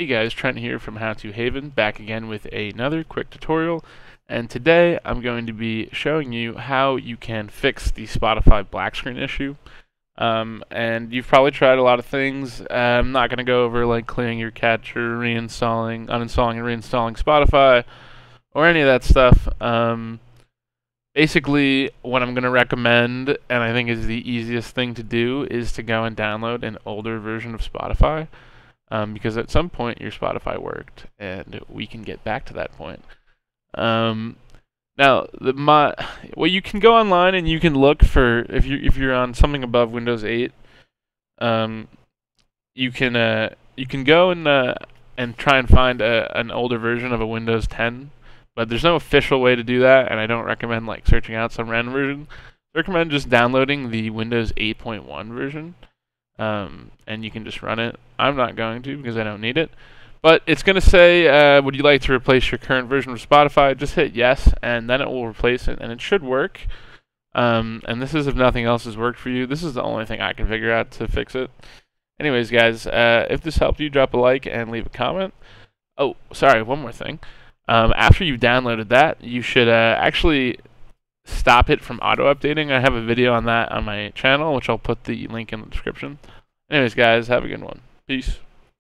Hey guys, Trent here from How to Haven, back again with another quick tutorial. And today I'm going to be showing you how you can fix the Spotify black screen issue. Um, and you've probably tried a lot of things. Uh, I'm not going to go over like clearing your cache or reinstalling, uninstalling and reinstalling Spotify or any of that stuff. Um, basically, what I'm going to recommend, and I think is the easiest thing to do, is to go and download an older version of Spotify um, because at some point your Spotify worked, and we can get back to that point. Um, now, the my well, you can go online and you can look for if you if you're on something above Windows 8, um, you can uh, you can go and uh, and try and find a, an older version of a Windows 10, but there's no official way to do that, and I don't recommend like searching out some random version. I recommend just downloading the Windows 8.1 version um, and you can just run it. I'm not going to because I don't need it. But it's going to say, uh, would you like to replace your current version of Spotify? Just hit yes, and then it will replace it, and it should work. Um, and this is if nothing else has worked for you. This is the only thing I can figure out to fix it. Anyways, guys, uh, if this helped you, drop a like and leave a comment. Oh, sorry, one more thing. Um, after you've downloaded that, you should uh, actually stop it from auto updating. I have a video on that on my channel, which I'll put the link in the description. Anyways, guys, have a good one. Peace.